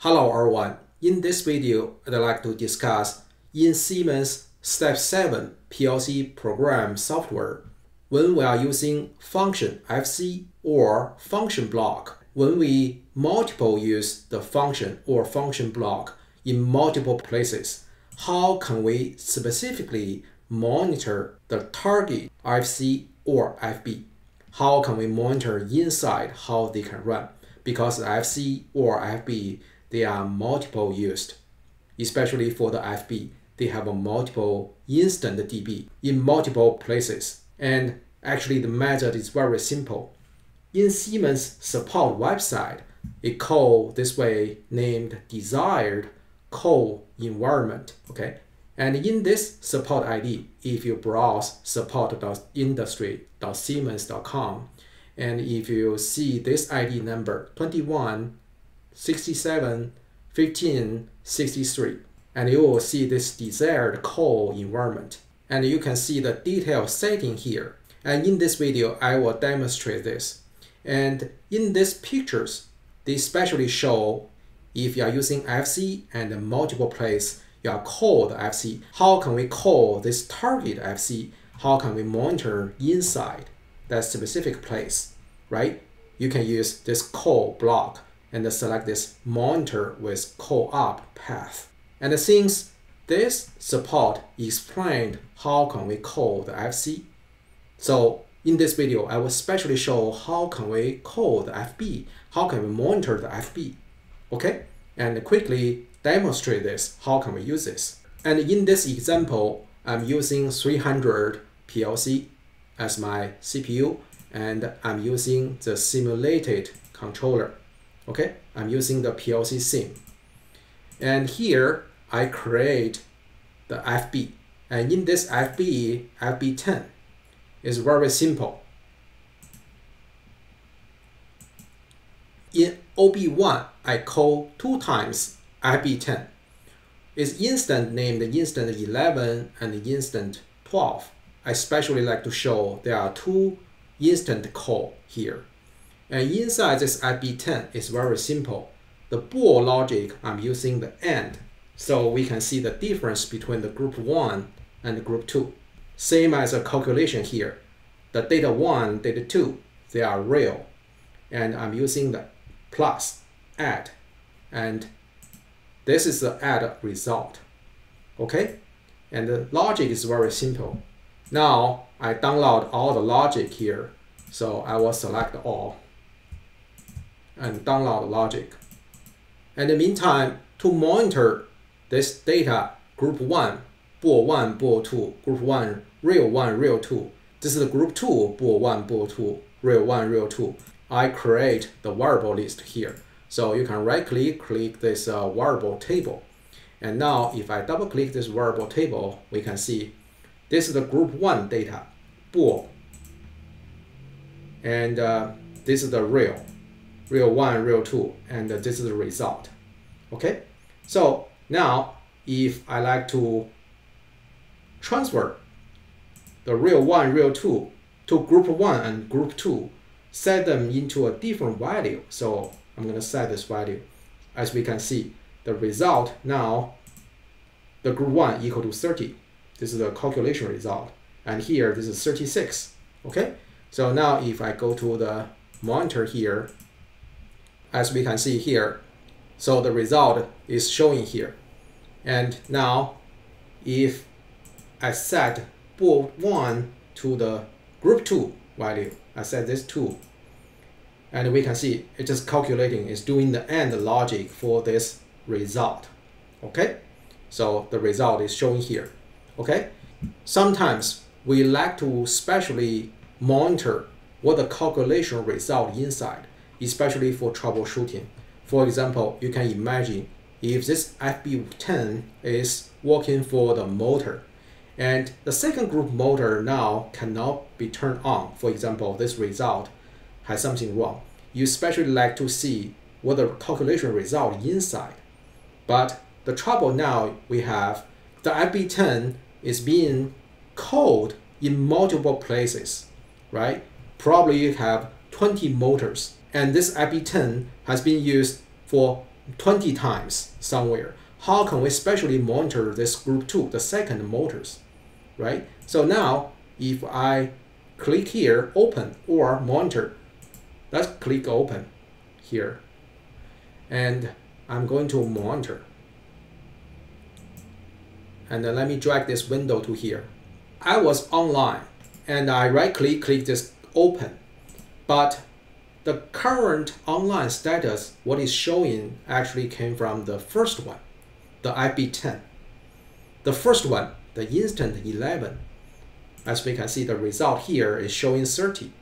Hello everyone. In this video, I'd like to discuss in Siemens Step 7 PLC program software when we are using function FC or function block. When we multiple use the function or function block in multiple places, how can we specifically monitor the target FC or FB? How can we monitor inside how they can run? Because FC or FB, they are multiple used, especially for the FB. They have a multiple instant DB in multiple places. And actually the method is very simple. In Siemens support website, a call this way named desired call environment. Okay. And in this support ID, if you browse support.industry.siemens.com, and if you see this ID number 21 67 15 63, and you will see this desired call environment. And you can see the detailed setting here. And in this video, I will demonstrate this. And in these pictures, they especially show if you are using FC and multiple place, you are called FC. How can we call this target FC? How can we monitor inside that specific place, right? You can use this call block and select this monitor with up path. And since this support explained how can we call the FC, so in this video, I will specially show how can we call the FB, how can we monitor the FB, okay? And quickly demonstrate this, how can we use this? And in this example, I'm using 300 PLC as my CPU, and I'm using the simulated controller, okay? I'm using the PLC sim. And here, I create the FB. And in this FB, FB10, is very simple. In OB1, I call two times FB10. It's instant named the instant 11 and instant 12. I especially like to show there are two instant call here. And inside this FB10 is very simple. The bool logic, I'm using the AND. So we can see the difference between the group 1 and group 2. Same as a calculation here. The data 1, data 2, they are real. And I'm using the plus, add. And this is the add result. Okay? And the logic is very simple. Now I download all the logic here. So I will select all and download logic. In the meantime, to monitor this data, group 1 bool 1, bool 2, group 1, real 1, real 2. This is the group 2, bool 1, bool 2, real 1, real 2. I create the variable list here. So you can right click, click this uh, variable table. And now if I double click this variable table, we can see this is the group 1 data, bool. And uh, this is the real, real 1, real 2, and this is the result. Okay, so now if I like to transfer the real 1, real 2 to group 1 and group 2, set them into a different value. So I'm going to set this value. As we can see, the result now, the group 1 equal to 30. This is the calculation result. And here, this is 36. Okay? So now if I go to the monitor here, as we can see here, so the result is showing here. And now, if I set bool 1 to the group 2 value. I set this 2. And we can see it's just calculating, it's doing the AND logic for this result. Okay? So the result is showing here. Okay? Sometimes we like to specially monitor what the calculation result inside, especially for troubleshooting. For example, you can imagine if this FB10 is working for the motor, and the second group motor now cannot be turned on. For example, this result has something wrong. You especially like to see what the calculation result inside. But the trouble now we have, the FB10 is being called in multiple places, right? Probably you have 20 motors, and this FB10 has been used for 20 times somewhere. How can we specially monitor this group 2, the second motors, right? So now, if I click here, open or monitor, let's click open here. And I'm going to monitor. And then let me drag this window to here. I was online and I right click, click this open. But the current online status, what is showing actually came from the first one, the FB10. The first one, the instant 11. As we can see, the result here is showing 30.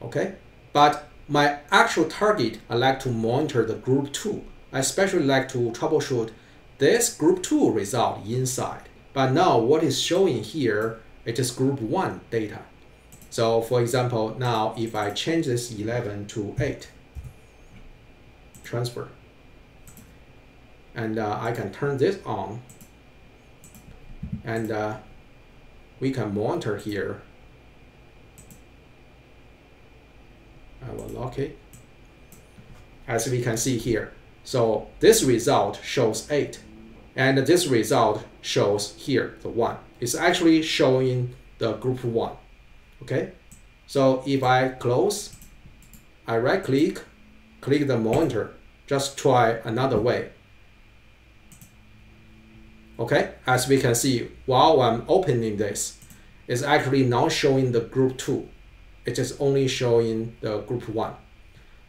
Okay, but my actual target, I like to monitor the group 2. I especially like to troubleshoot this group 2 result inside. But now what is showing here, it is group 1 data. So for example, now if I change this 11 to 8, transfer, and uh, I can turn this on, and uh, we can monitor here. I will lock it. As we can see here, so this result shows 8, and this result shows here the 1. It's actually showing the group 1. Okay, so if I close, I right click, click the monitor, just try another way. Okay, as we can see, while I'm opening this, it's actually not showing the group 2. It is only showing the group 1.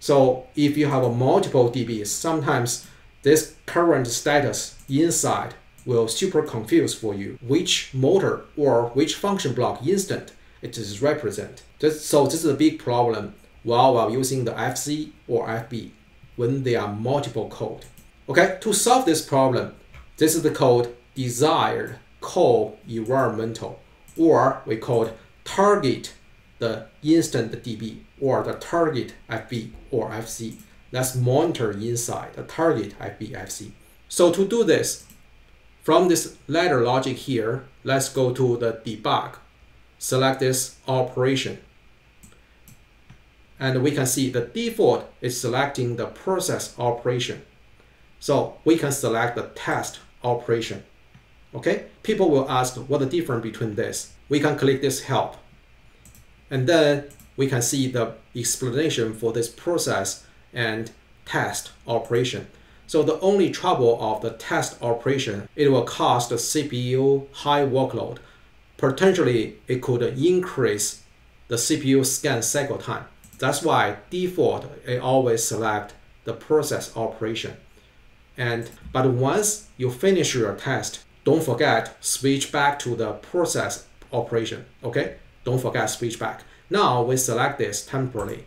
So if you have a multiple DBs, sometimes this current status inside will super confuse for you which motor or which function block instant it is represent. This, so this is a big problem while while using the FC or FB when there are multiple code. Okay, to solve this problem, this is the code desired call environmental, or we call target the instant DB or the target FB or FC. Let's monitor inside the target FB FC. So to do this, from this ladder logic here, let's go to the debug select this operation. And we can see the default is selecting the process operation. So we can select the test operation. Okay, people will ask what the difference between this. We can click this help. And then we can see the explanation for this process and test operation. So the only trouble of the test operation, it will cause the CPU high workload potentially it could increase the CPU scan cycle time. That's why default it always select the process operation. And but once you finish your test, don't forget switch back to the process operation. Okay, don't forget switch back. Now we select this temporarily.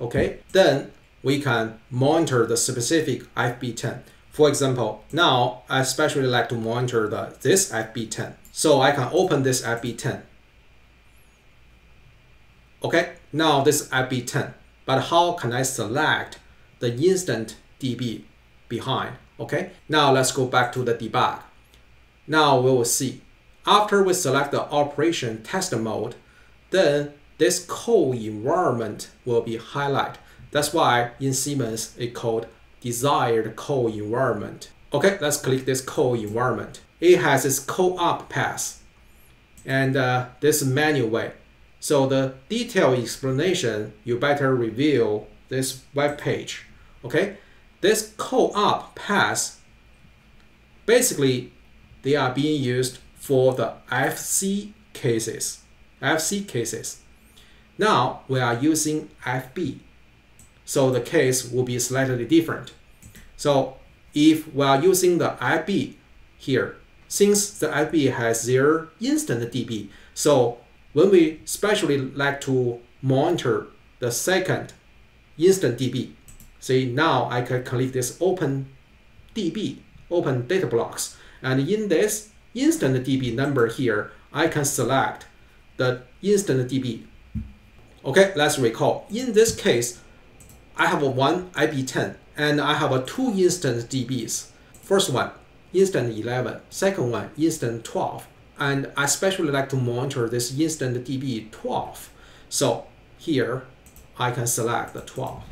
Okay, then we can monitor the specific FB10. For example, now I especially like to monitor the this FB10. So I can open this FB10. Okay, now this FB10. But how can I select the instant DB behind? Okay, now let's go back to the debug. Now we will see. After we select the operation test mode, then this call environment will be highlighted. That's why in Siemens it called desired call environment. Okay, let's click this call environment it has its call path and uh, this manual way. So the detailed explanation, you better review this web page. Okay, this call path, basically, they are being used for the FC cases. FC cases. Now we are using FB, so the case will be slightly different. So if we are using the FB here, since the FB has their instant DB. So when we especially like to monitor the second instant DB, see now I can click this open DB, open data blocks. And in this instant DB number here, I can select the instant DB. Okay, let's recall. In this case, I have a one FB10 and I have a two instant DBs. First one, instant 11, second one instant 12. And I especially like to monitor this instant DB 12. So here I can select the 12.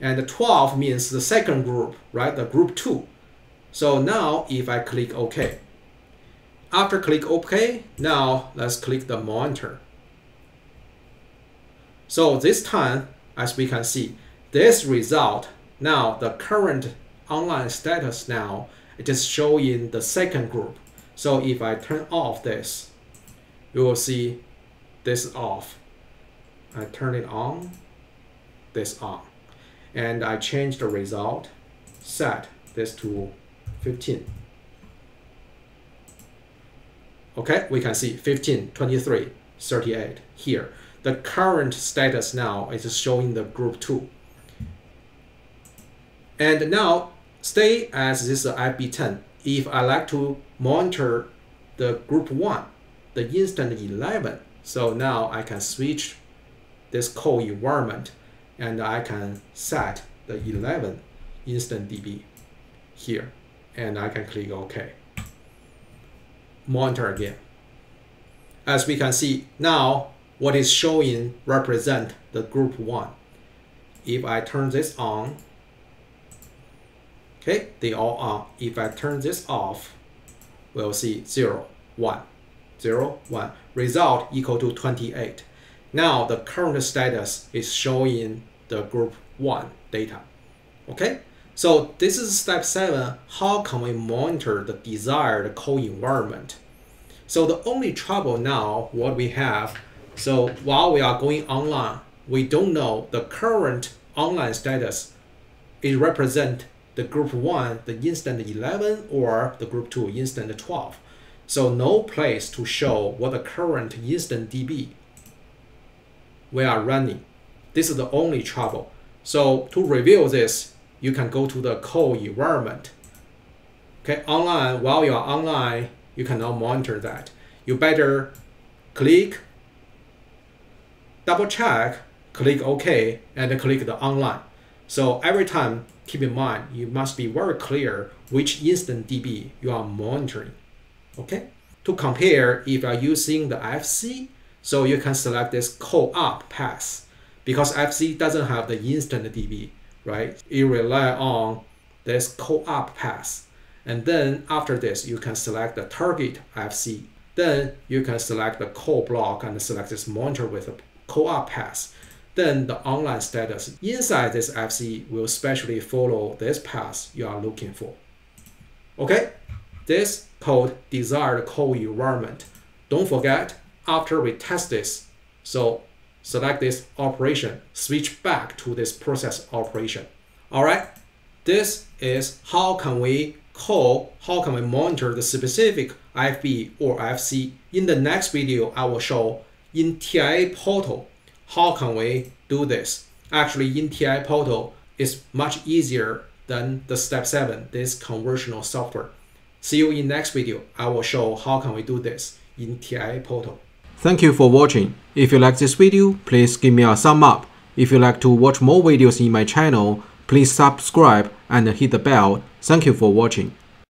And the 12 means the second group, right? The group 2. So now if I click OK, after click OK, now let's click the monitor. So this time, as we can see, this result, now the current online status now, it is showing the second group. So if I turn off this, you will see this off. I turn it on, this on. And I change the result, set this to 15. Okay, we can see 15, 23, 38 here. The current status now is showing the group 2. And now stay as this FB10. If I like to monitor the group 1, the instant 11, so now I can switch this call environment and I can set the 11 instant DB here and I can click OK. Monitor again. As we can see now what is showing represent the group 1. If I turn this on, okay, they all on. If I turn this off, we'll see 0, 1, 0, 1. Result equal to 28. Now the current status is showing the group 1 data. Okay, so this is step 7. How can we monitor the desired co-environment? So the only trouble now, what we have, so while we are going online, we don't know the current online status. It represent the group 1, the instant 11, or the group 2, instant 12. So no place to show what the current instant DB we are running. This is the only trouble. So to reveal this, you can go to the call environment. Okay, online, while you are online, you cannot monitor that. You better click, double check, click OK, and click the online. So every time, keep in mind, you must be very clear which instant DB you are monitoring. Okay? To compare, if you are using the FC, so you can select this co-op pass because FC doesn't have the instant DB, right? It rely on this co-op pass. And then after this, you can select the target FC. Then you can select the code block and select this monitor with a co-op pass. Then the online status inside this FC will specially follow this path you are looking for. Okay, this code desired call environment. Don't forget, after we test this, so select this operation, switch back to this process operation. All right, this is how can we call, how can we monitor the specific IFB or FC. In the next video, I will show in TIA portal, how can we do this. Actually, in TIA portal, is much easier than the step 7, this conversional software. See you in next video. I will show how can we do this in TIA portal. Thank you for watching. If you like this video, please give me a thumb up. If you like to watch more videos in my channel, please subscribe and hit the bell. Thank you for watching.